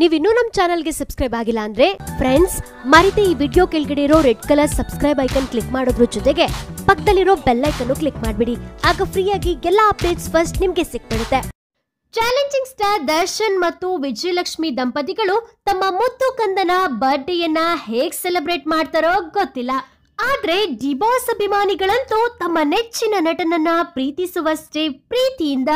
ನೀವಿನ್ನೂ ನಮ್ಮ ಚಾನಲ್ಗೆ ಸಬ್ಸ್ಕ್ರೈಬ್ ಆಗಿಲ್ಲ ಅಂದ್ರೆ ಫ್ರೆಂಡ್ಸ್ ಮರಿತೆ ಈ ವಿಡಿಯೋ ಕೆಳಗಡೆ ಇರೋ red colour subscribe icon click ಮಾಡೋದ್ರ ಜೊತೆಗೆ ಪಕ್ಕದಲ್ಲಿರೋ ಬೆಲ್ ಐಕನ್ ಕ್ಲಿಕ್ ಮಾಡ್ಬಿಡಿ. ಆಗ ಫ್ರೀಯಾಗಿ ಎಲ್ಲಾ ಅಪ್ಡೇಟ್ಸ್ ಫಸ್ಟ್ ನಿಮಗೆ ಸಿಕ್ಬಿಡುತ್ತೆ. ಚಾಲೆಂಜಿಂಗ್ ಸ್ಟಾರ್ ದರ್ಶನ್ ಮತ್ತು ವಿಜಯಲಕ್ಷ್ಮಿ ದಂಪತಿಗಳು ತಮ್ಮ ಮುತ್ತು ಕಂದನ ಬರ್ಡೇಯನ್ನ ಹೇಗ್ ಸೆಲೆಬ್ರೇಟ್ ಮಾಡ್ತಾರೋ ಗೊತ್ತಿಲ್ಲ. ಆದ್ರೆ ಡಿಬಾಸ್ ಅಭಿಮಾನಿಗಳಂತೂ ತಮ್ಮ ನೆಚ್ಚಿನ ನಟನನ್ನ ಪ್ರೀತಿಸುವಷ್ಟೇ ಪ್ರೀತಿಯಿಂದ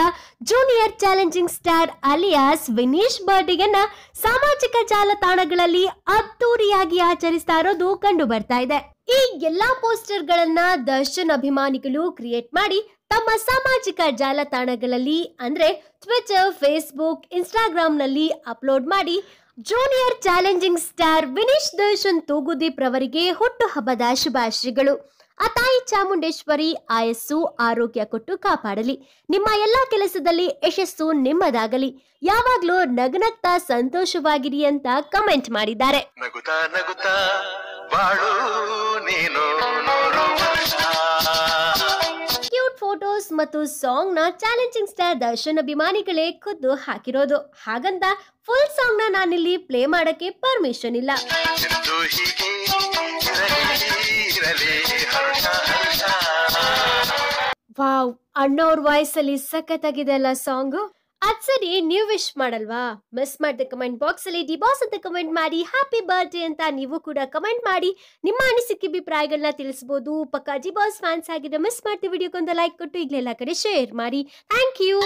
junior challenging star alias Vinish ಬರ್ಡಿಗನ್ನ ಸಾಮಾಜಿಕ ಜಾಲತಾಣಗಳಲ್ಲಿ ಅದ್ದೂರಿಯಾಗಿ ಆಚರಿಸ್ತಾ ಇರೋದು ಕಂಡು ಬರ್ತಾ ಇದೆ. ಈ ಎಲ್ಲಾ ಪೋಸ್ಟರ್ ಗಳನ್ನ ದರ್ಶನ್ ಅಭಿಮಾನಿಗಳು ಕ್ರಿಯೇಟ್ ಮಾಡಿ ತಮ್ಮ ಸಾಮಾಜಿಕ ಜಾಲತಾಣಗಳಲ್ಲಿ ಅಂದ್ರೆ ಟ್ವಿಟರ್ ಫೇಸ್ಬುಕ್ ಇನ್ಸ್ಟಾಗ್ರಾಮ್ನಲ್ಲಿ ಅಪ್ಲೋಡ್ ಮಾಡಿ junior challenging star Vinish Darshan Thoogudeep ರವರಿಗೆ ಹುಟ್ಟುಹಬ್ಬದ ಶುಭಾಶಯಗಳು. ಆ ತಾಯಿ ಚಾಮುಂಡೇಶ್ವರಿ ಆಯಸ್ಸು, ಆರೋಗ್ಯ ಕೊಟ್ಟು ಕಾಪಾಡಲಿ. ನಿಮ್ಮ ಎಲ್ಲಾ ಕೆಲಸದಲ್ಲಿ ಯಶಸ್ಸು ನಿಮ್ಮದಾಗಲಿ. ಯಾವಾಗ್ಲೂ ನಗನಗ್ತಾ ಸಂತೋಷವಾಗಿರಿ ಅಂತ ಕಮೆಂಟ್ ಮಾಡಿದ್ದಾರೆ. ಮತ್ತು ಸಾಂಗ್ನ ಚಾಲೆಂಜಿಂಗ್ ಸ್ಟಾರ್ ದರ್ಶನ್ ಅಭಿಮಾನಿಗಳೇ ಖುದ್ದು ಹಾಕಿರೋದು. ಹಾಗಂತ ಫುಲ್ ಸಾಂಗ್ನ ನಾನಿಲ್ಲಿ ಪ್ಲೇ ಮಾಡಕ್ಕೆ ಪರ್ಮಿಷನ್ ಇಲ್ಲ. ವಾವ್ ಅಣ್ಣವ್ರ ವಾಯ್ಸ್ ಅಲ್ಲಿ ಸಖತ್ತಾಗಿದೆ ಅಲ್ಲ ಸಾಂಗ್? ಅದ್ ಸರಿ, ನೀವು ವಿಶ್ ಮಾಡಲ್ವಾ? ಮಿಸ್ ಮಾಡಿದ ಕಮೆಂಟ್ ಬಾಕ್ಸ್ ಅಲ್ಲಿ ಡಿಬಾಸ್ ಅಂತ ಕಮೆಂಟ್ ಮಾಡಿ ಹ್ಯಾಪಿ ಬರ್ಡೇ ಅಂತ ನೀವು ಕೂಡ ಕಮೆಂಟ್ ಮಾಡಿ, ನಿಮ್ಮ ಅನಿಸಿಕೆ ಅಭಿಪ್ರಾಯಗಳನ್ನ ತಿಳಿಸಬಹುದು ಪಕ್ಕ ಡಿಬಾಸ್ ಫ್ಯಾನ್ಸ್ ಆಗಿದ್ರೆ ಮಿಸ್ ಮಾಡ್ತೀವಿ ವಿಡಿಯೋಕ್ಕೊಂದು ಲೈಕ್ ಕೊಟ್ಟು ಈಗಲೆಲ್ಲ ಕಡೆ ಶೇರ್ ಮಾಡಿ. Thank you